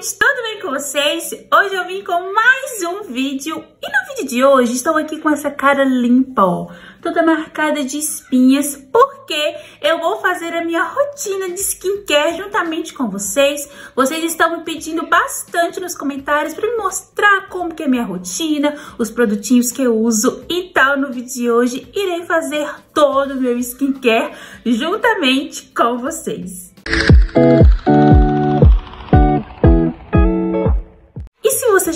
gente, tudo bem com vocês? Hoje eu vim com mais um vídeo e no vídeo de hoje estou aqui com essa cara limpa, ó, toda marcada de espinhas, porque eu vou fazer a minha rotina de skincare juntamente com vocês. Vocês estão me pedindo bastante nos comentários para me mostrar como que é minha rotina, os produtinhos que eu uso e tal. No vídeo de hoje irei fazer todo o meu skincare juntamente com vocês. Música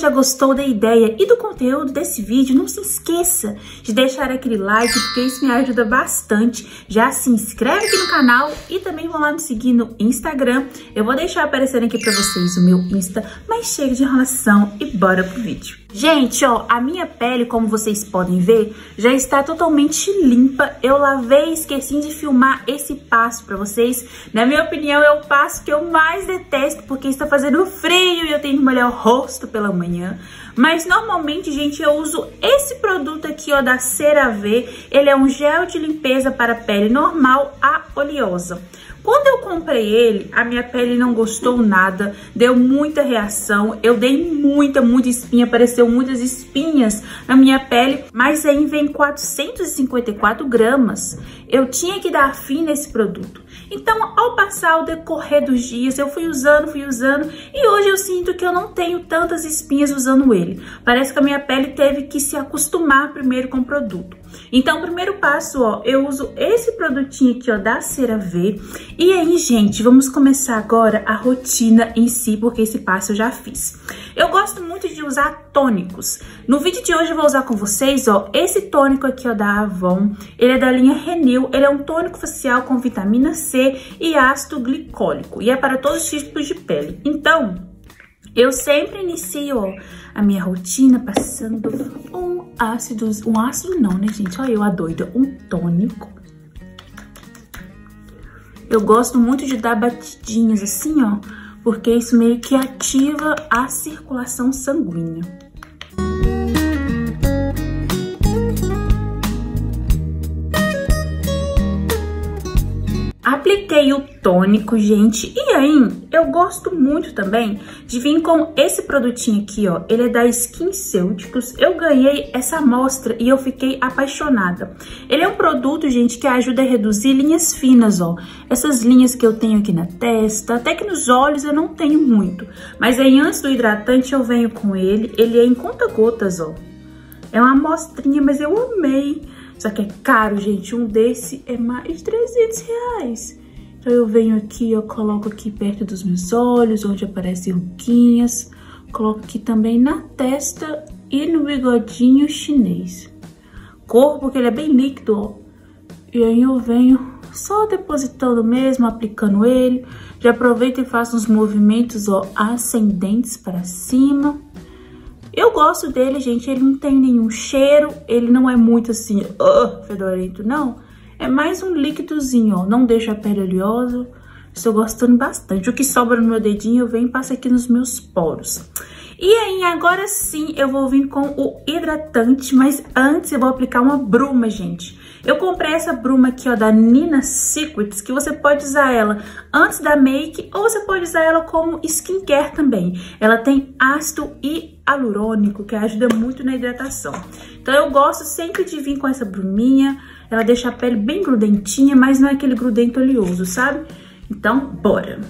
já gostou da ideia e do conteúdo desse vídeo, não se esqueça de deixar aquele like, porque isso me ajuda bastante. Já se inscreve aqui no canal e também vão lá me seguir no Instagram. Eu vou deixar aparecendo aqui pra vocês o meu Insta, mas chega de enrolação e bora pro vídeo. Gente, ó, a minha pele, como vocês podem ver, já está totalmente limpa. Eu lavei esqueci de filmar esse passo pra vocês. Na minha opinião, é o passo que eu mais detesto, porque está fazendo frio e eu tenho que molhar o rosto pela manhã. Mas normalmente, gente, eu uso esse produto aqui, ó, da CeraVe. Ele é um gel de limpeza para pele normal a oleosa. Quando eu comprei ele, a minha pele não gostou nada, deu muita reação, eu dei muita, muita espinha, apareceu muitas espinhas na minha pele, mas aí vem 454 gramas. Eu tinha que dar fim nesse produto. Então, ao passar o decorrer dos dias, eu fui usando, fui usando, e hoje eu sinto que eu não tenho tantas espinhas usando ele. Parece que a minha pele teve que se acostumar primeiro com o produto. Então, o primeiro passo, ó, eu uso esse produtinho aqui, ó, da CeraVe. E aí, gente, vamos começar agora a rotina em si, porque esse passo eu já fiz. Eu gosto muito de usar tônicos. No vídeo de hoje eu vou usar com vocês, ó, esse tônico aqui, ó, da Avon. Ele é da linha Renew, ele é um tônico facial com vitamina C e ácido glicólico. E é para todos os tipos de pele. Então, eu sempre inicio a minha rotina passando um ácido, um ácido não, né, gente? Olha eu a doida, um tônico. Eu gosto muito de dar batidinhas assim, ó, porque isso meio que ativa a circulação sanguínea. Apliquei o tônico, gente. E aí, eu gosto muito também de vir com esse produtinho aqui, ó. Ele é da SkinCeuticals. Eu ganhei essa amostra e eu fiquei apaixonada. Ele é um produto, gente, que ajuda a reduzir linhas finas, ó. Essas linhas que eu tenho aqui na testa, até que nos olhos eu não tenho muito. Mas aí, antes do hidratante, eu venho com ele. Ele é em conta-gotas, ó. É uma amostrinha, mas eu amei. Só que é caro, gente. Um desse é mais de 300 reais. Então eu venho aqui, eu coloco aqui perto dos meus olhos, onde aparecem ruguinhas. Coloco aqui também na testa e no bigodinho chinês. Corpo, que ele é bem líquido, ó. E aí eu venho só depositando mesmo, aplicando ele. Já aproveito e faço uns movimentos, ó, ascendentes para cima. Eu gosto dele, gente, ele não tem nenhum cheiro, ele não é muito assim, uh, fedorento, não. É mais um líquidozinho, ó, não deixa a pele oleosa. Estou gostando bastante. O que sobra no meu dedinho, eu venho e passo aqui nos meus poros. E aí, agora sim, eu vou vir com o hidratante, mas antes eu vou aplicar uma bruma, gente. Eu comprei essa bruma aqui, ó, da Nina Secrets, que você pode usar ela antes da make ou você pode usar ela como skincare também. Ela tem ácido hialurônico, que ajuda muito na hidratação. Então eu gosto sempre de vir com essa bruminha, ela deixa a pele bem grudentinha, mas não é aquele grudento oleoso, sabe? Então, bora!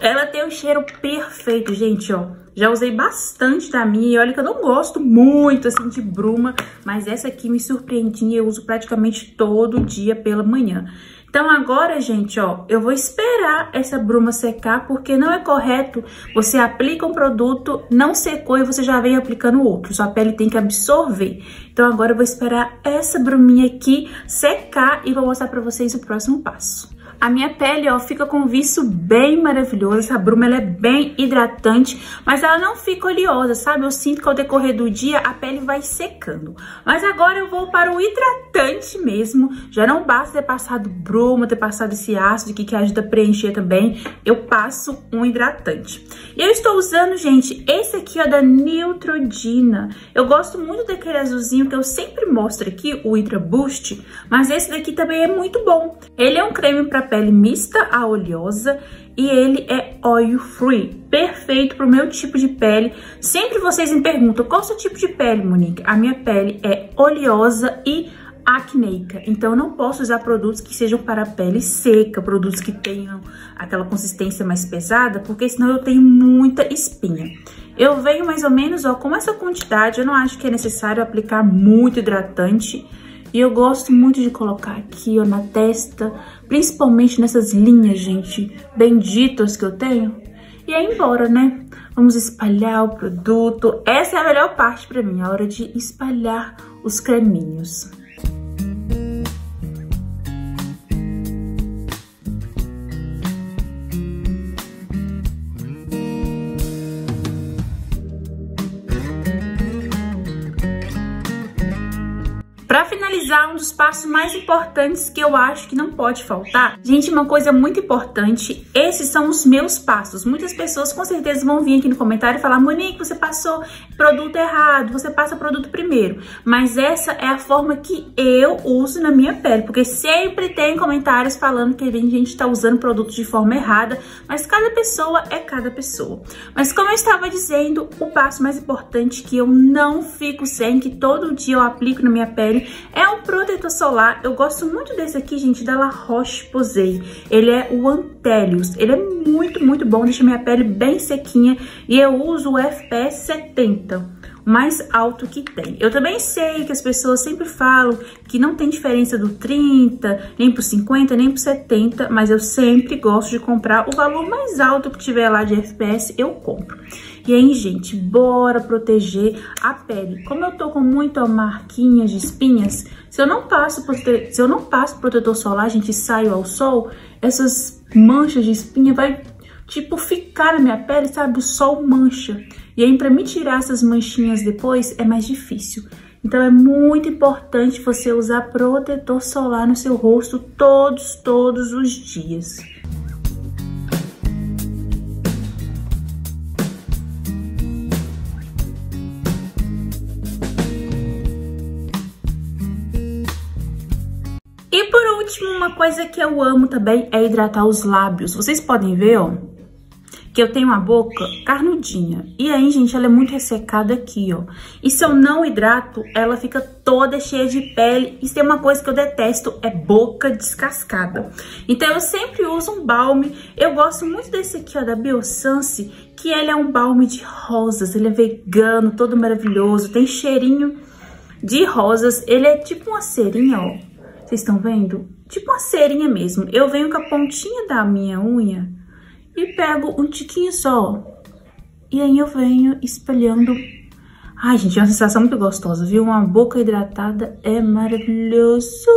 Ela tem o um cheiro perfeito, gente, ó. Já usei bastante da minha e olha que eu não gosto muito, assim, de bruma, mas essa aqui me surpreendinha, eu uso praticamente todo dia pela manhã. Então agora, gente, ó, eu vou esperar essa bruma secar, porque não é correto você aplica um produto, não secou e você já vem aplicando outro. Sua pele tem que absorver. Então agora eu vou esperar essa bruminha aqui secar e vou mostrar pra vocês o próximo passo. A minha pele, ó, fica com um viço bem maravilhoso. Essa bruma, ela é bem hidratante, mas ela não fica oleosa, sabe? Eu sinto que ao decorrer do dia, a pele vai secando. Mas agora eu vou para o hidratante mesmo. Já não basta ter passado bruma, ter passado esse ácido aqui que ajuda a preencher também. Eu passo um hidratante. E eu estou usando, gente, esse aqui, ó, da Neutrogena. Eu gosto muito daquele azulzinho que eu sempre mostro aqui, o Hydra Boost, mas esse daqui também é muito bom. Ele é um creme para pele mista a oleosa e ele é oil free, perfeito para o meu tipo de pele. Sempre vocês me perguntam, qual é o seu tipo de pele, Monique? A minha pele é oleosa e acneica, então eu não posso usar produtos que sejam para pele seca, produtos que tenham aquela consistência mais pesada, porque senão eu tenho muita espinha. Eu venho mais ou menos ó, com essa quantidade, eu não acho que é necessário aplicar muito hidratante, e eu gosto muito de colocar aqui, ó, na testa, principalmente nessas linhas, gente, benditas que eu tenho. E aí embora, né? Vamos espalhar o produto. Essa é a melhor parte pra mim, a hora de espalhar os creminhos. Para finalizar, um dos passos mais importantes que eu acho que não pode faltar. Gente, uma coisa muito importante, esses são os meus passos. Muitas pessoas com certeza vão vir aqui no comentário e falar, Monique, você passou produto errado, você passa produto primeiro. Mas essa é a forma que eu uso na minha pele, porque sempre tem comentários falando que a gente está usando produto de forma errada, mas cada pessoa é cada pessoa. Mas como eu estava dizendo, o passo mais importante que eu não fico sem, que todo dia eu aplico na minha pele, é um protetor solar. Eu gosto muito desse aqui, gente, da La Roche-Posay. Ele é o Antelius. Ele é muito, muito bom, deixa minha pele bem sequinha. E eu uso o FPS 70 mais alto que tem. Eu também sei que as pessoas sempre falam que não tem diferença do 30, nem pro 50, nem pro 70, mas eu sempre gosto de comprar o valor mais alto que tiver lá de FPS, eu compro. E aí, gente, bora proteger a pele. Como eu tô com muita marquinha de espinhas, se eu não passo, se eu não passo protetor solar, gente, saio ao sol, essas manchas de espinha vai, tipo, ficar na minha pele, sabe? O sol mancha. E aí, pra me tirar essas manchinhas depois, é mais difícil. Então, é muito importante você usar protetor solar no seu rosto todos, todos os dias. último, uma coisa que eu amo também é hidratar os lábios. Vocês podem ver, ó, que eu tenho a boca carnudinha. E aí, gente, ela é muito ressecada aqui, ó. E se eu não hidrato, ela fica toda cheia de pele. E tem uma coisa que eu detesto, é boca descascada. Então, eu sempre uso um balme. Eu gosto muito desse aqui, ó, da Biossance, que ele é um balme de rosas. Ele é vegano, todo maravilhoso, tem cheirinho de rosas. Ele é tipo uma cerinha, ó. Vocês estão vendo? tipo uma cerinha mesmo. Eu venho com a pontinha da minha unha e pego um tiquinho só. E aí eu venho espalhando. Ai, gente, é uma sensação muito gostosa, viu? Uma boca hidratada é maravilhoso.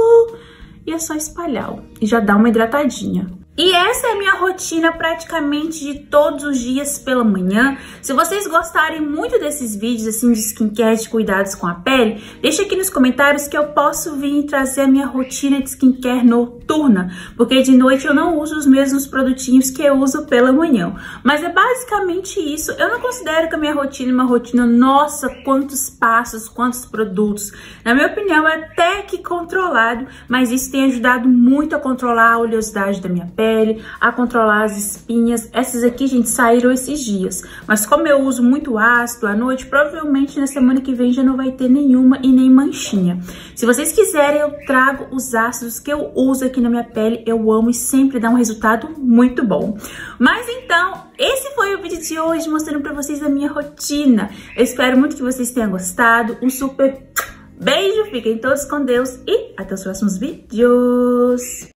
E é só espalhar, ó, e já dá uma hidratadinha. E essa é a minha rotina praticamente de todos os dias pela manhã. Se vocês gostarem muito desses vídeos assim de skincare, de cuidados com a pele, deixa aqui nos comentários que eu posso vir trazer a minha rotina de skincare noturna, porque de noite eu não uso os mesmos produtinhos que eu uso pela manhã. Mas é basicamente isso. Eu não considero que a minha rotina é uma rotina, nossa, quantos passos, quantos produtos. Na minha opinião, é até que controlado, mas isso tem ajudado muito a controlar a oleosidade da minha pele a controlar as espinhas. Essas aqui, gente, saíram esses dias. Mas como eu uso muito ácido à noite, provavelmente na semana que vem já não vai ter nenhuma e nem manchinha. Se vocês quiserem, eu trago os ácidos que eu uso aqui na minha pele. Eu amo e sempre dá um resultado muito bom. Mas então, esse foi o vídeo de hoje, mostrando pra vocês a minha rotina. Eu espero muito que vocês tenham gostado. Um super beijo, fiquem todos com Deus e até os próximos vídeos.